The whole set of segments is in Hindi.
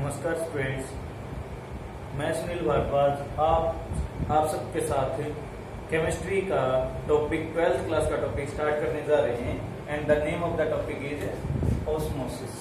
नमस्कार स्टूडेंट्स मैं सुनील भारद्वाज, आप आप सबके साथ केमिस्ट्री का टॉपिक ट्वेल्थ क्लास का टॉपिक स्टार्ट करने जा रहे हैं and the name of the topic is osmosis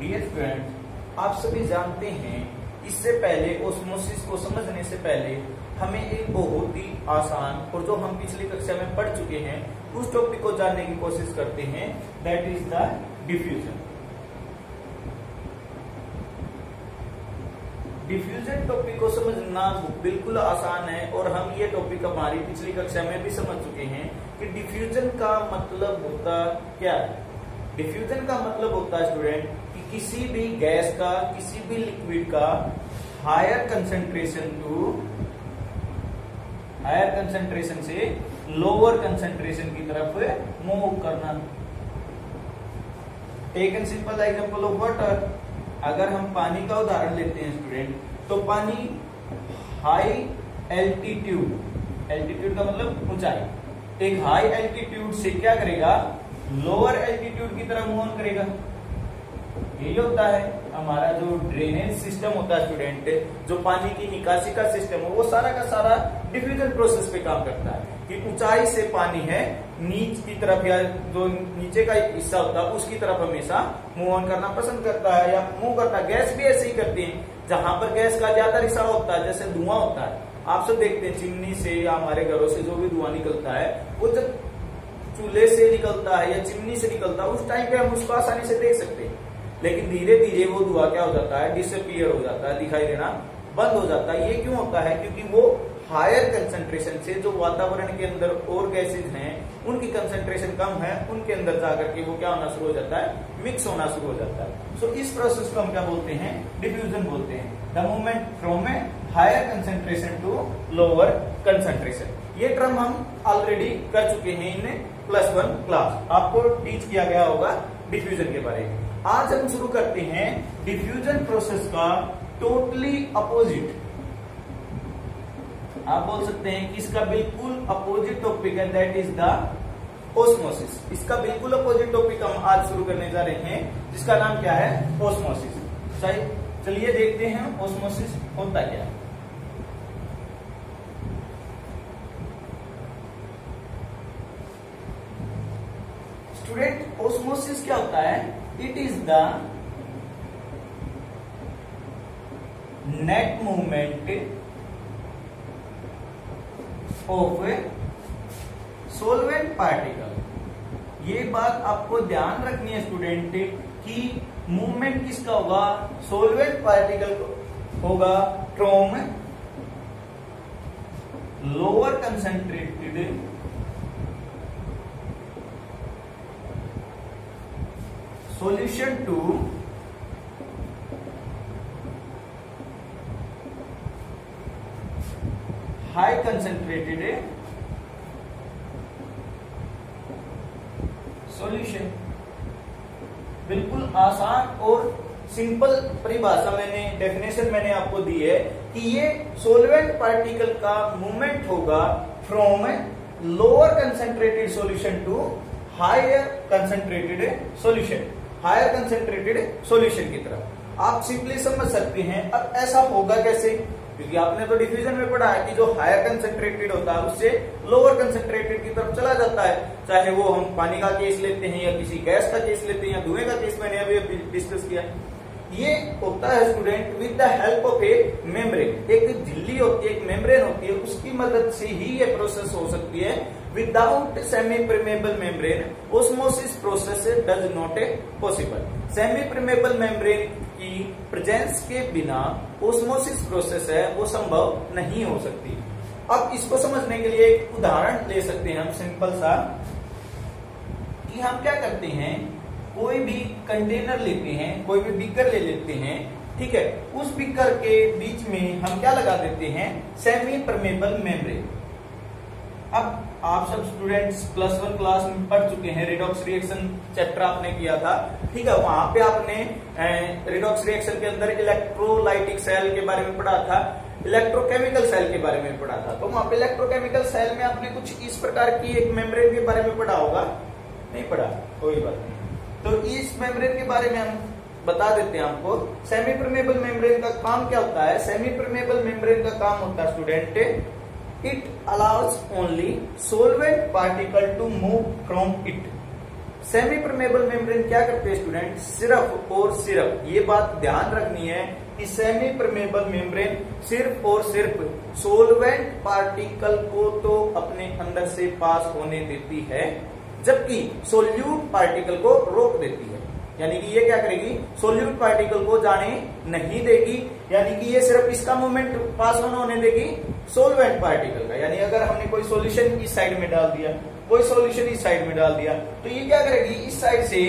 dear student आप सभी जानते हैं, इससे पहले ओस्मोसिस को समझने से पहले हमें एक बहुत ही आसान, और जो हम पिछली कक्षा में पढ़ चुके हैं, उस टॉपिक को जानने की कोशिश करते हैं that is the diffusion diffusion topic को समझना बिल्कुल आसान है, और हम ये टॉपिक हमारी पिछली कक्षा में भी समझ चुके हैं कि डिफ्यूजन का मतलब होता क्या? डिफ्यूजन का मतलब होता है स्टूडेंट कि किसी भी गैस का, किसी भी लिक्विड का higher concentration to higher concentration से लोअर कंसेंट्रेशन की तरफ़ मूव करना। Take an simple example of water अगर हम पानी का उदाहरण लेते हैं स्टूडेंट तो पानी हाई एल्टीट्यूड एल्टीट्यूड का मतलब ऊंचाई। एक हाई एल्टीट्यूड से क्या करेगा? लोअर एल्टीट्यूड की तरफ़ मूव करेगा। यही होता है। हमारा जो ड्रेनेज सिस्टम होता है स्टूडेंट जो पानी की निकासी का सिस्टम है, वो सारा का सारा डिफ्यूजन प्रोसेस पे काम करता है। कि ऊंचाई से पानी है, नीच की तरफ़ या जो नीचे का हिस्सा होता है, उसकी तरफ़ हमेशा मूव ऑन करना पसंद करता है या मूव करता है। गैस भी ऐसे ही करती है, जहाँ पर गैस का ज़्यादा रिसाव होता है, जैसे धुआँ होता है। आप सब देखते हैं, चिमनी से या हमारे घरों से जो भी धुआँ निकलता है, वो जब चूल्हे से निकलता है या चिमनी से निकलता है, उस टाइम पे हम उसको आसानी से देख सकते हैं। लेकिन धीरे धीरे वो धुआँ क्या हो जाता है? डिसअपियर हो जाता है दिखाई देना बंद हो जाता है। ये क्यों होता है? क्योंकि वो हायर कंसंट्रेशन से जो वातावरण के अंदर और गैसेज हैं उनकी कंसंट्रेशन कम है उनके अंदर जाकर के वो क्या होना शुरू हो जाता है? मिक्स होना शुरू हो जाता है। सो so, इस प्रोसेस को हम क्या बोलते हैं? डिफ्यूजन बोलते हैं। The movement from a higher concentration to lower concentration ये टर्म हम ऑलरेडी कर चुके हैं इन प्लस वन क्लास आपको टीच किया गया होगा डिफ्यूजन के बारे में। आज हम शुरू करते हैं डिफ्यूजन प्रोसेस का टोटली अपोजिट आप बोल सकते हैं कि इसका बिल्कुल अपोजिट टॉपिक है दैट इज़ द ओस्मोसिस इसका बिल्कुल अपोजिट टॉपिक हम आज शुरू करने जा रहे हैं, जिसका नाम क्या है? ओस्मोसिस चलिए देखते हैं ओस्मोसिस होता क्या है। स्टूडेंट ओस्मोसिस क्या होता है? It is the net movement of solvent particle ये बात आपको ध्यान रखनी है स्टूडेंट कि मूवमेंट किसका होगा? सोलवेंट पार्टिकल होगा from lower concentrated solution to high concentrated solution बिल्कुल आसान और सिंपल परिभाषा मैंने डेफिनेशन मैंने आपको दी है कि ये सोलवेंट पार्टिकल का मूवमेंट होगा from lower concentrated solution to higher concentrated solution higher concentrated solution की तरफ़। आप सिंपली समझ सकते हैं, अब ऐसा होगा कैसे? क्योंकि आपने तो डिफ्यूजन में पढ़ा है कि जो हायर कंसेंट्रेटेड होता है, उससे लोअर कंसेंट्रेटेड की तरफ़ चला जाता है। चाहे वो हम पानी का केस लेते हैं या किसी गैस का केस लेते हैं या धुएँ का केस मैंने अभी डिस्कस किया। ये होता है student with the help of a membrane एक झिल्ली होती है, एक मेम्ब्रेन होती है, उसकी मदद से ही ये प्रोसेस हो सकती है। Semi permeable membrane osmosis process does not a possible semi permeable membrane की प्रेजेंस के बिना ओस्मोसिस प्रोसेस है, वो संभव नहीं हो सकती। अब इसको समझने के लिए एक उदाहरण ले सकते हैं हम सिंपल सा। कि हम क्या करते हैं, कोई भी कंटेनर लेते हैं, कोई भी बिकर ले लेते हैं, ठीक है? उस बिकर के बीच में हम क्या लगा देते हैं? सेमी परमेबल मेम्ब्रेन अब आप सब स्टूडेंट्स प्लस वन क्लास में पढ़ चुके हैं रिडॉक्स रिएक्शन चैप्टर आपने किया था। ठीक है, वहाँ पे आपने रिडॉक्स रिएक्शन के अंदर इलेक्ट्रोलाइटिक सेल के बारे में पढ़ा था इलेक्ट्रोकेमिकल सेल के बारे में पढ़ा था। तो वहाँ पे इलेक्ट्रोकेमिकल सेल में आपने कुछ इस प्रकार की एक मेम्ब्रेन के बारे में पढ़ा होगा? नहीं पढ़ा, कोई बात नहीं। तो इस मेम्ब्रेन के बारे में हम बता देते हैं आपको सेमी परमेबल मेम्ब्रेन का काम क्या होता है? सेमी परमेबल मेम्ब्रेन का काम होता है student it allows only solvent particle to move from it semi permeable membrane क्या करते हैं स्टूडेंट सिर्फ़ और सिर्फ़, ये बात ध्यान रखनी है कि सेमी परमेबल मेम्ब्रेन सिर्फ़ और सिर्फ़ सोलवेंट पार्टिकल को तो अपने अंदर से पास होने देती है, जबकि सोल्यूट पार्टिकल को रोक देती है। यानी कि ये क्या करेगी? सोल्यूट पार्टिकल को जाने नहीं देगी। यानी कि ये सिर्फ़ इसका मूवमेंट पास होना होने देगी सोलवेंट पार्टिकल का। यानी अगर हमने कोई सोल्यूशन इस साइड में डाल दिया, कोई सोल्यूशन इस साइड में डाल दिया तो ये क्या करेगी? इस साइड से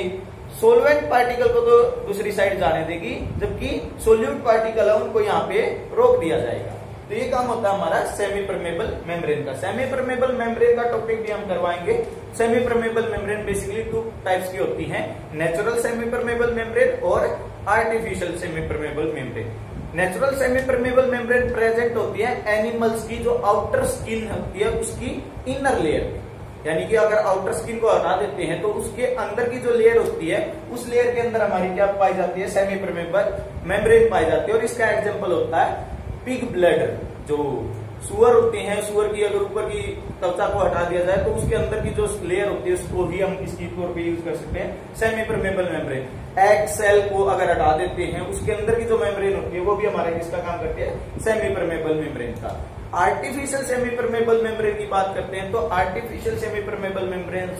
सोलवेंट पार्टिकल को तो दूसरी साइड जाने देगी, जबकि सोल्यूट पार्टिकल है, उनको यहाँ पे रोक दिया जाएगा। तो ये काम होता है हमारा सेमी परमेबल मेम्ब्रेन का। सेमी परमेबल मेम्ब्रेन का टॉपिक भी हम करवाएँगे। Semi permeable membrane basically two types की होती हैं। नेचुरल सेमी परमेबल मेम्ब्रेन और artificial semi permeable membrane natural semi permeable membrane present होती है एनिमल्स की, जो आउटर स्किन होती है, उसकी इनर लेयर यानी कि अगर आउटर स्किन को हटा देते हैं तो उसके अंदर की जो लेयर होती है, उस लेयर के अंदर हमारी क्या पाई जाती है? सेमी परमेबल मेम्ब्रेन पाई जाती है। और इसका एग्जांपल होता है पिग ब्लड जो सुअर होते हैं सुअर की अगर ऊपर की त्वचा को हटा दिया जाए तो उसके अंदर की जो लेयर होती है, उसको ही हम इसकी तौर पे यूज़ कर सकते हैं semi permeable membrane egg cell को अगर हटा देते हैं, उसके अंदर की जो मेम्ब्रेन होती है, वो भी हमारे किसका काम करती है सेमी परमेबल मेम्ब्रेन का. आर्टिफिशियल सेमी परमेबल मेम्ब्रेन की बात करते हैं तो artificial semi permeable membrane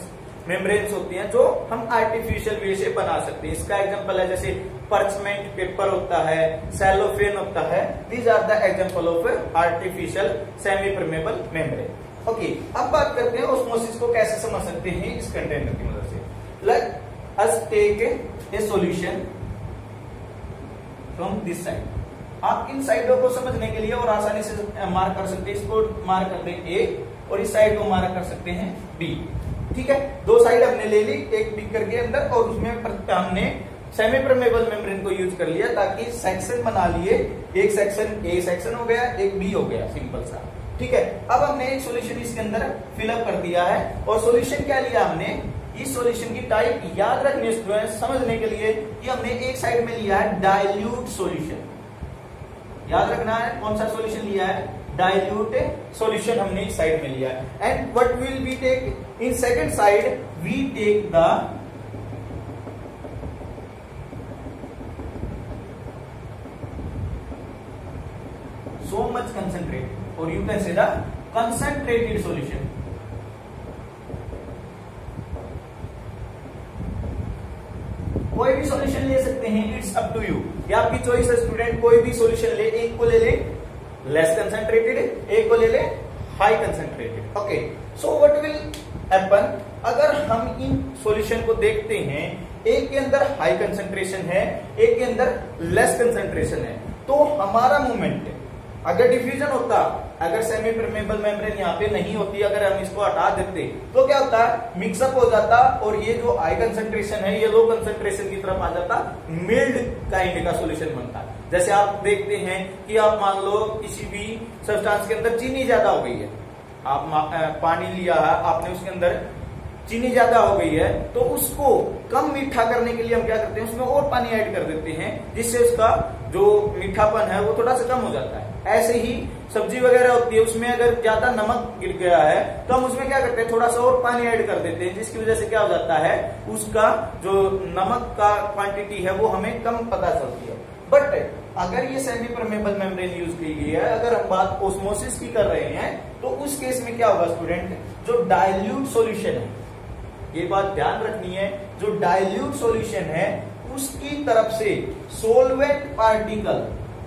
membranes होती हैं, जो हम आर्टिफिशियल वे से बना सकते हैं। इसका एग्जांपल है जैसे परचमेंट पेपर होता है सेलोफेन होता है these are the example of artificial semi permeable membrane okay अब बात करते हैं ऑस्मोसिस को कैसे समझ सकते हैं इस कंटेनर की मदद से। Let us take a solution from this side आप इन साइडों को समझने के लिए और आसानी से मार्क कर सकते हैं, इसको मार्क करते हैं ए और इस साइड को मार्क कर सकते हैं बी ठीक है? दो साइड हमने ले ली, एक बिकर के अंदर और उसमें हमने सेमी परमेबल मेम्ब्रेन को यूज़ कर लिया ताकि सेक्शन बना लिए। एक सेक्शन ए सेक्शन हो गया, एक बी हो गया सिंपल सा। ठीक है? अब हमने एक सॉल्यूशन इसके अंदर फिलअप कर दिया है। और सॉल्यूशन क्या लिया हमने? इस सॉल्यूशन की टाइप याद रखने स्टूडेंट समझने के लिए कि हमने एक साइड में लिया है डायल्यूट सोल्यूशन याद रखना है, कौन सा सोल्यूशन लिया है? डायल्यूट सॉल्यूशन हमने इस साइड में लिया है। And what will be take in second side we take the so much concentrate. Or you can say the concentrated solution. कोई भी सॉल्यूशन ले सकते हैं इट्स अप टू यू ये आपकी चॉइस है स्टूडेंट कोई भी सॉल्यूशन ले, एक को ले ले लेस कंसेंट्रेटेड एक को ले ले high concentrated okay so what will happen अगर हम इन सॉल्यूशन को देखते हैं, एक के अंदर हाई कंसेंट्रेशन है, एक के अंदर लेस कंसेंट्रेशन है तो हमारा मूवमेंट अगर डिफ्यूजन होता, अगर सेमी परमेबल मेम्ब्रेन यहाँ पे नहीं होती, अगर हम इसको हटा देते तो क्या होता? है मिक्सअप हो जाता और ये जो हाई कंसेंट्रेशन है, ये लो कंसेंट्रेशन की तरफ़ आ जाता मिल्ड काइंड का सोल्यूशन बनता। जैसे आप देखते हैं कि आप मान लो किसी भी सब्सटेंस के अंदर चीनी ज़्यादा हो गई है। आप पानी लिया है, आपने उसके अंदर चीनी ज़्यादा हो गई है तो उसको कम मीठा करने के लिए हम क्या करते हैं, उसमें और पानी ऐड कर देते हैं, जिससे उसका जो मीठापन है, वो थोड़ा सा कम हो जाता है। ऐसे ही सब्ज़ी वगैरह होती है, उसमें अगर ज़्यादा नमक गिर गया है तो हम उसमें क्या करते हैं, थोड़ा सा और पानी ऐड कर देते हैं, जिसकी वजह से क्या हो जाता है, उसका जो नमक का क्वांटिटी है, वो हमें कम पता चलती है। बट अगर ये सेमी परमेबल मेम्ब्रेन यूज़ की गई है, अगर हम बात ओस्मोसिस की कर रहे हैं तो उस केस में क्या होगा स्टूडेंट जो डायल्यूट सॉल्यूशन है, ये बात ध्यान रखनी है, जो डायल्यूट सॉल्यूशन है, उसकी तरफ़ से सोलवेंट पार्टिकल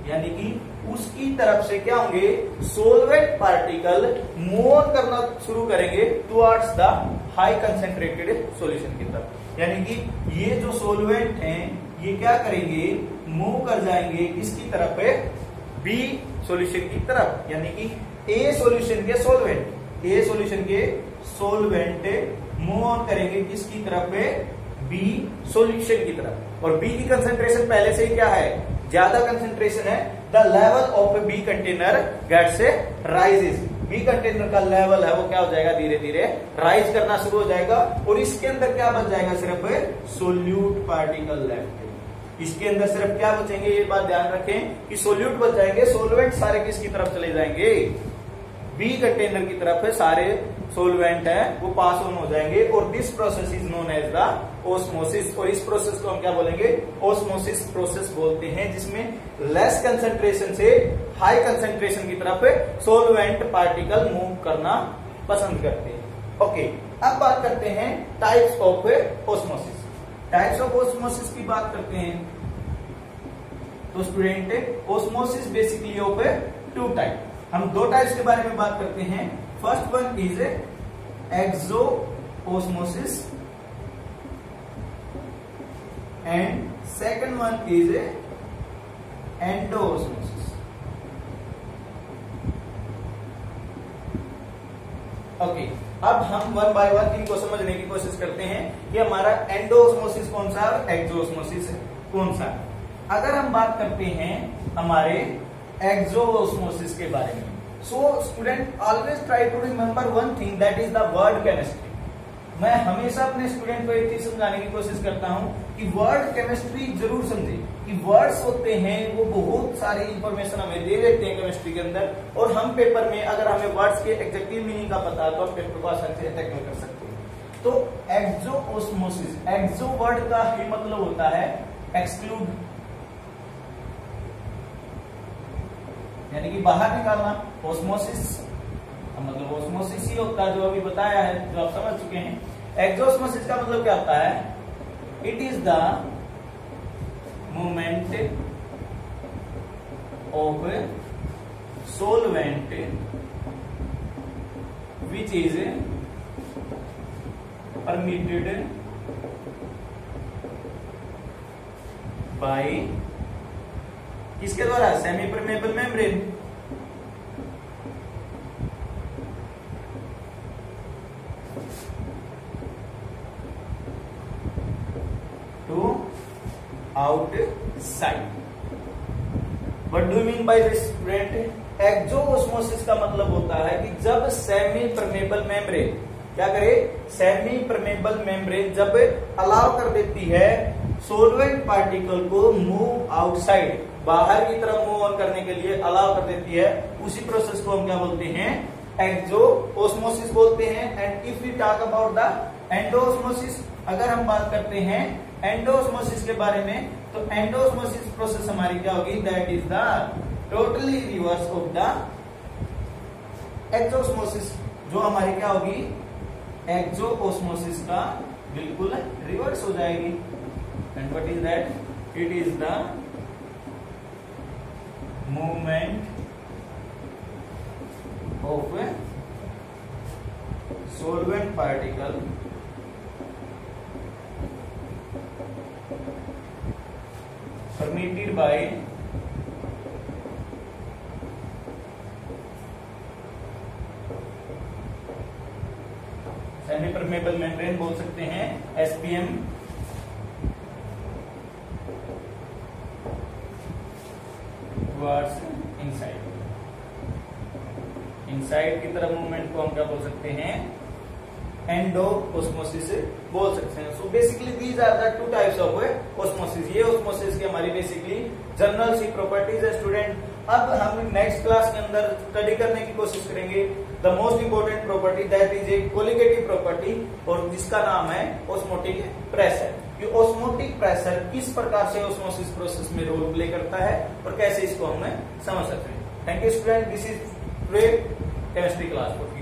यानी कि उसकी तरफ़ से क्या होंगे? सोलवेंट पार्टिकल मूव करना शुरू करेंगे towards the high concentrated solution की तरफ़। यानी कि ये जो सोलवेंट हैं, ये क्या करेंगे? मूव कर जाएँगे किसकी तरफ़ है बी सॉल्यूशन की तरफ़। यानी कि ए सॉल्यूशन के सोलवेंट ए सॉल्यूशन के सोलवेंट मूव ऑन करेंगे किसकी तरफ़ है बी सॉल्यूशन की तरफ़। और बी की कंसेंट्रेशन पहले से ही क्या है? ज़्यादा कंसेंट्रेशन है the level of B container gets rises B container का लेवल है, वो क्या हो जाएगा धीरे धीरे? राइज करना शुरू हो जाएगा और इसके अंदर क्या बच जाएगा? सिर्फ़ सोल्यूट पार्टिकल लेफ़्ट इसके अंदर सिर्फ़ क्या बचेंगे? ये बात ध्यान रखें कि सोल्यूट बच जाएँगे सोलवेंट सारे किसकी तरफ़ चले जाएँगे? बी कंटेनर की तरफ़ सारे सोलवेंट है वो पास ऑन हो जाएँगे और this process is known as the osmosis और इस प्रोसेस को हम क्या बोलेंगे? ओस्मोसिस प्रोसेस बोलते हैं जिसमें लेस कंसेंट्रेशन से हाई कंसेंट्रेशन की तरफ़ सोलवेंट पार्टिकल मूव करना पसंद करते हैं। ओके okay, अब बात करते हैं types of osmosis types of osmosis की बात करते हैं। तो student osmosis basically of two type हम दो टाइप्स के बारे में बात करते हैं। First one is a exo osmosis and second one is endo osmosis okay अब हम वन बाय वन इनको समझने की कोशिश करते हैं कि हमारा एंडोस्मोसिस कौन सा है एक्सोस्मोसिस कौन सा। अगर हम बात करते हैं हमारे एक्सोस्मोसिस के बारे में। So student always try to remember one thing that is the word chemistry मैं हमेशा अपने स्टूडेंट को एक चीज़ समझाने की कोशिश करता हूँ कि वर्ड केमिस्ट्री ज़रूर समझे, कि वर्ड्स होते हैं, वो बहुत सारी इंफॉर्मेशन हमें दे देते हैं केमिस्ट्री के अंदर, और हम पेपर में अगर हमें वर्ड्स के एग्जैक्टिव मीनिंग का पता है तो हम पेपर को आसानी से टैकल कर सकते हैं। तो एक्जो ओस्मोसिस एक्सो वर्ड का ही मतलब होता है एक्सक्लूड यानी कि बाहर निकालना ओस्मोसिस मतलब ओस्मोसिस ही होता है जो अभी बताया है, जो आप समझ चुके हैं। एक्सोस्मोसिस का मतलब क्या होता है? It is the movement of solvent which is permitted by किसके द्वारा? Semi permeable membrane to outside what do mean by this student exosmosis का मतलब होता है कि जब सेमी परमेबल मेम्ब्रेन क्या करे? सेमी परमेबल मेम्ब्रेन जब अलाउ कर देती है सोलवेंट पार्टिकल को मूव आउटसाइड बाहर की तरफ़ मूव ऑन करने के लिए अलाव कर देती है। उसी प्रोसेस को हम क्या बोलते हैं? एक्जो ओस्मोसिस बोलते हैं and if you talk about the endosmosis अगर हम बात करते हैं एंडोस्मोसिस के बारे में तो एंडोस्मोसिस प्रोसेस हमारी क्या होगी? That is the totally reverse of the exosmosis जो हमारी क्या होगी? एक्जो ओस्मोसिस का बिल्कुल रिवर्स हो जाएगी। And what is that it is the movement of a solvent particle permitted by semi permeable membrane बोल सकते हैं एसपीएम इनसाइड की तरफ़ मूवमेंट को हम क्या बोल सकते हैं? एंडो ओस्मोसिस बोल सकते हैं। So basically these are the two types of osmosis ये ओस्मोसिस की हमारी बेसिकली जनरल सी प्रॉपर्टीज़ है स्टूडेंट अब हम नेक्स्ट क्लास के अंदर स्टडी करने की कोशिश करेंगे। The most important property that is a colligative property और जिसका नाम है ओस्मोटिक प्रेशर कि ओस्मोटिक प्रेशर किस प्रकार से ओस्मोसिस प्रोसेस में रोल प्ले करता है, और कैसे इसको हमें समझ सकते हैं? Thank you student this is chemistry class for